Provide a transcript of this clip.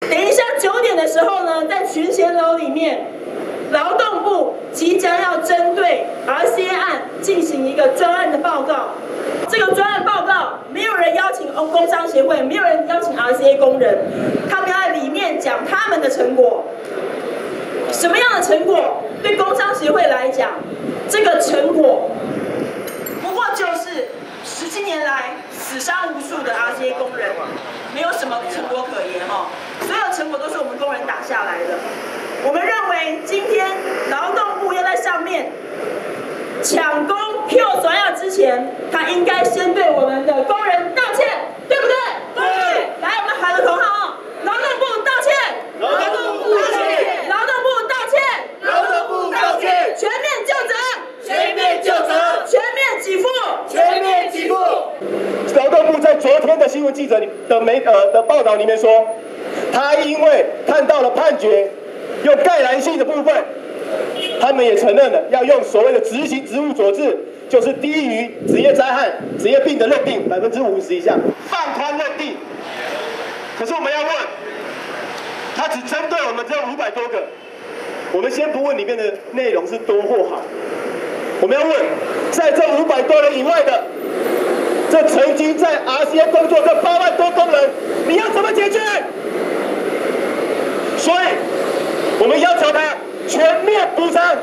等一下九点的时候呢，在群贤楼里面，劳动部即将要针对 RCA 案进行一个专案的报告。这个专案报告没有人邀请工商协会，没有人邀请 RCA 工人，他们要在里面讲他们的成果。什么样的成果？对工商讲，这个成果不过就是十七年来死伤无数的 RCA 工人，没有什么成果可言哈。所有成果都是我们工人打下来的。我们认为今天劳动部要在上面抢工票转要之前，他应该先对我们的工人道歉，对不对？对。来，我们喊个口号啊！劳动部道歉！劳动部道歉！劳动部道歉！劳动部道歉！全面就责！全面就责！全面给付！全面给付！劳动部在昨天的新闻记者的媒呃的报道里面说，他因为看到了判决用概然性的部分，他们也承认了要用所谓的执行职务佐治，就是低于职业灾害、职业病的认定百分之五十以下放宽认定。可是我们要问，他只针对我们这五百多个，我们先不问里面的内容是多或好，我们要问，在这五百多人以外的。这曾经在 RCA 工作这八万多工人，你要怎么解决？所以，我们要求他全面补偿。